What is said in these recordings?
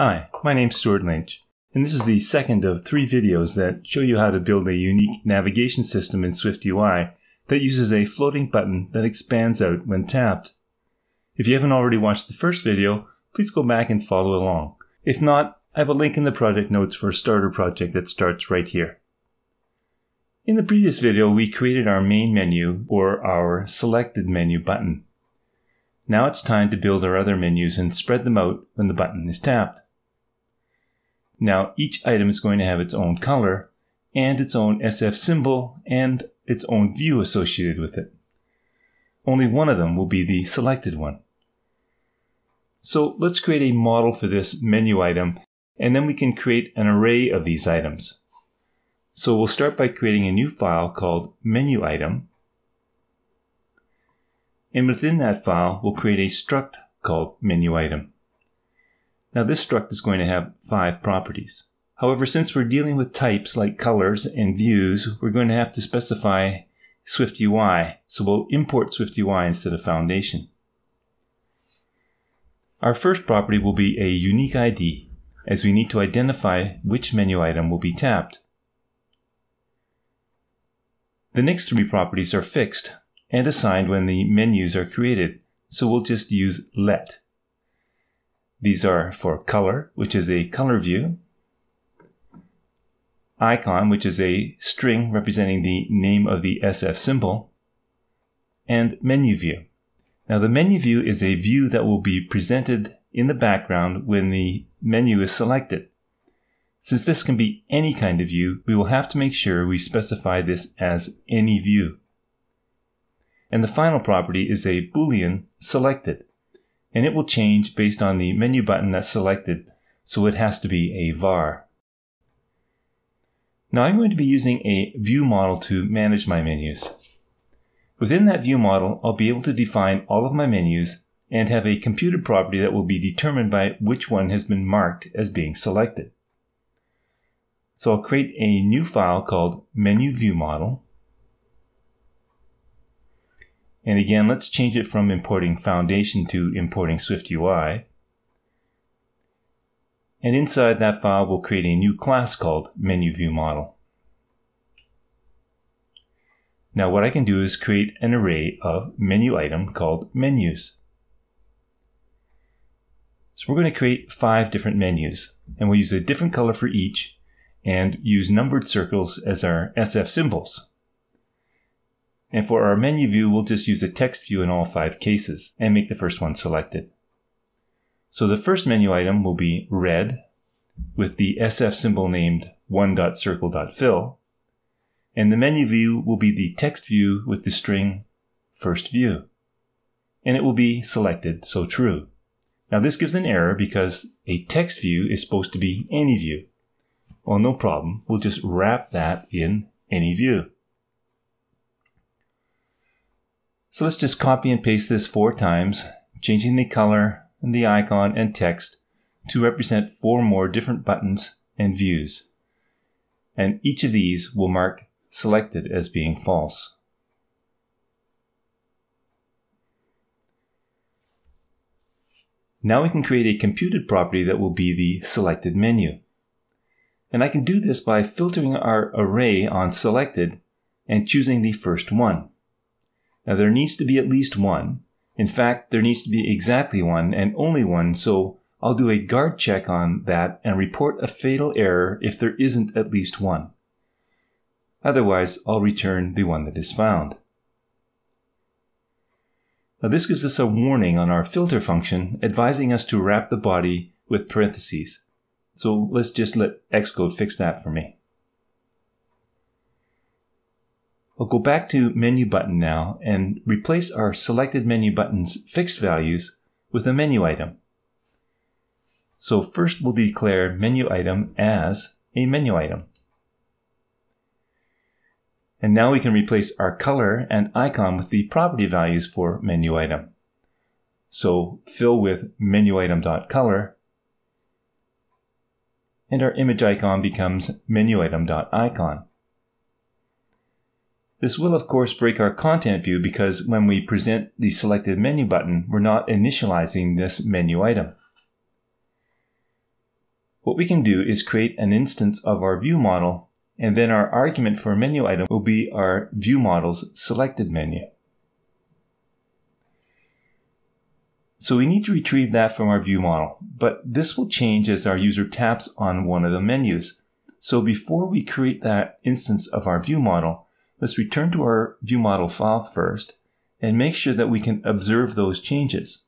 Hi, my name's Stewart Lynch, and this is the second of three videos that show you how to build a unique navigation system in SwiftUI that uses a floating button that expands out when tapped. If you haven't already watched the first video, please go back and follow along. If not, I have a link in the project notes for a starter project that starts right here. In the previous video, we created our main menu or our selected menu button. Now it's time to build our other menus and spread them out when the button is tapped. Now each item is going to have its own color and its own SF symbol and its own view associated with it. Only one of them will be the selected one. So let's create a model for this menu item and then we can create an array of these items. So we'll start by creating a new file called menu item. And within that file, we'll create a struct called menu item. Now this struct is going to have five properties. However, since we're dealing with types like colors and views, we're going to have to specify SwiftUI, so we'll import SwiftUI instead of Foundation. Our first property will be a unique ID, as we need to identify which menu item will be tapped. The next three properties are fixed and assigned when the menus are created, so we'll just use let. These are for color, which is a color view, icon, which is a string representing the name of the SF symbol, and menu view. Now the menu view is a view that will be presented in the background when the menu is selected. Since this can be any kind of view, we will have to make sure we specify this as any view. And the final property is a boolean selected and it will change based on the menu button that's selected, so it has to be a var. Now I'm going to be using a view model to manage my menus. Within that view model, I'll be able to define all of my menus and have a computed property that will be determined by which one has been marked as being selected. So I'll create a new file called menu view model and again, let's change it from importing Foundation to importing SwiftUI. And inside that file, we'll create a new class called MenuViewModel. Now what I can do is create an array of menu item called menus. So we're going to create five different menus, and we'll use a different color for each and use numbered circles as our SF symbols. And for our menu view, we'll just use a text view in all five cases and make the first one selected. So the first menu item will be red with the SF symbol named one.circle.fill. And the menu view will be the text view with the string first view. And it will be selected, so true. Now this gives an error because a text view is supposed to be any view. Well, no problem. We'll just wrap that in any view. So let's just copy and paste this four times, changing the color and the icon and text to represent four more different buttons and views. And each of these will mark selected as being false. Now we can create a computed property that will be the selected menu. And I can do this by filtering our array on selected and choosing the first one. Now there needs to be at least one. In fact, there needs to be exactly one and only one, so I'll do a guard check on that and report a fatal error if there isn't at least one. Otherwise, I'll return the one that is found. Now this gives us a warning on our filter function advising us to wrap the body with parentheses. So let's just let Xcode fix that for me. I'll go back to menu button now and replace our selected menu button's fixed values with a menu item. So first we'll declare menu item as a menu item. And now we can replace our color and icon with the property values for menu item. So fill with menu item.color and our image icon becomes menu item.icon. This will of course break our content view because when we present the selected menu button, we're not initializing this menu item. what we can do is create an instance of our view model, and then our argument for a menu item will be our view model's selected menu. So we need to retrieve that from our view model, but this will change as our user taps on one of the menus. So before we create that instance of our view model, let's return to our view model file first and make sure that we can observe those changes.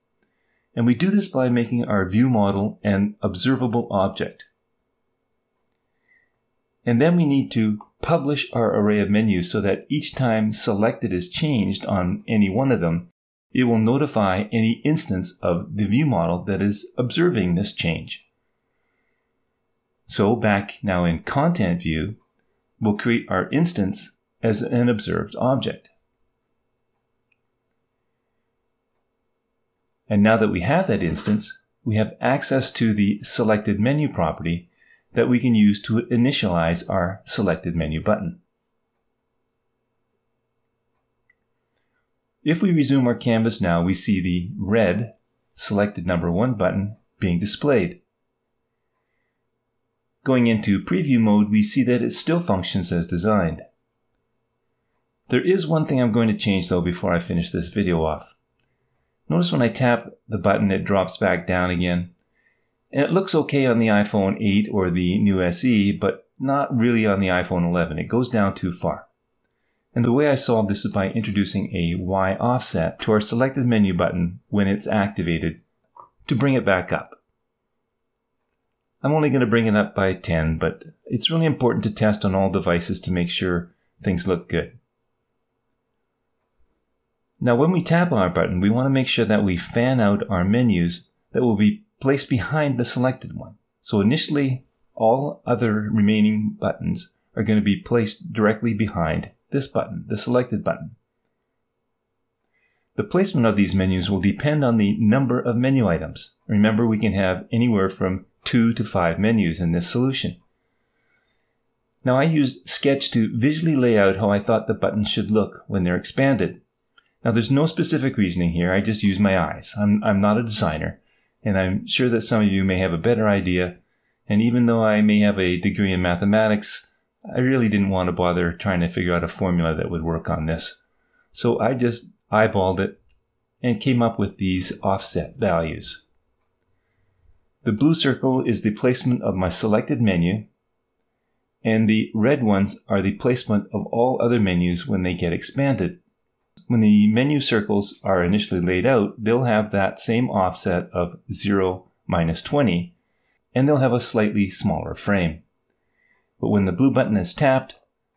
And we do this by making our view model an observable object. And then we need to publish our array of menus so that each time selected is changed on any one of them, it will notify any instance of the view model that is observing this change. So back now in content view, we'll create our instance as an observed object. And now that we have that instance, we have access to the selected menu property that we can use to initialize our selected menu button. If we resume our canvas now, we see the red selected number one button being displayed. Going into preview mode, we see that it still functions as designed. There is one thing I'm going to change though before I finish this video off. Notice when I tap the button, it drops back down again. And it looks okay on the iPhone 8 or the new SE, but not really on the iPhone 11. It goes down too far. And the way I solve this is by introducing a Y offset to our selected menu button when it's activated to bring it back up. I'm only going to bring it up by 10, but it's really important to test on all devices to make sure things look good. Now when we tap on our button, we want to make sure that we fan out our menus that will be placed behind the selected one. So initially, all other remaining buttons are going to be placed directly behind this button, the selected button. The placement of these menus will depend on the number of menu items. Remember, we can have anywhere from two to five menus in this solution. Now I used Sketch to visually lay out how I thought the buttons should look when they're expanded. Now there's no specific reasoning here, I just use my eyes. I'm, I'm not a designer, and I'm sure that some of you may have a better idea, and even though I may have a degree in mathematics, I really didn't want to bother trying to figure out a formula that would work on this. So I just eyeballed it and came up with these offset values. The blue circle is the placement of my selected menu, and the red ones are the placement of all other menus when they get expanded. When the menu circles are initially laid out, they'll have that same offset of 0 minus 20, and they'll have a slightly smaller frame. But when the blue button is tapped,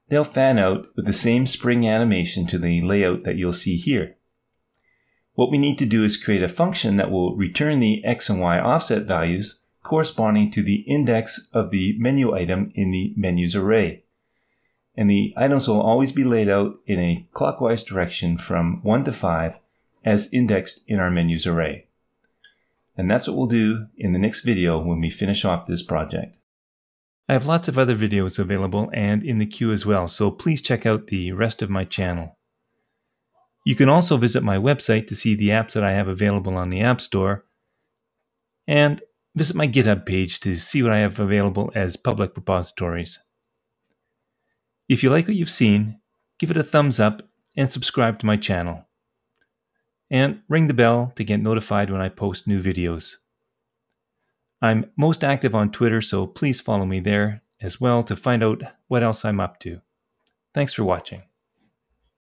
they'll fan out with the same spring animation to the layout that you'll see here. What we need to do is create a function that will return the x and y offset values corresponding to the index of the menu item in the menus array. And the items will always be laid out in a clockwise direction from 1 to 5 as indexed in our menus array. And that's what we'll do in the next video when we finish off this project. I have lots of other videos available and in the queue as well, so please check out the rest of my channel. You can also visit my website to see the apps that I have available on the App Store, and visit my GitHub page to see what I have available as public repositories. If you like what you've seen, give it a thumbs up and subscribe to my channel. And ring the bell to get notified when I post new videos. I'm most active on Twitter, so please follow me there as well to find out what else I'm up to. Thanks for watching.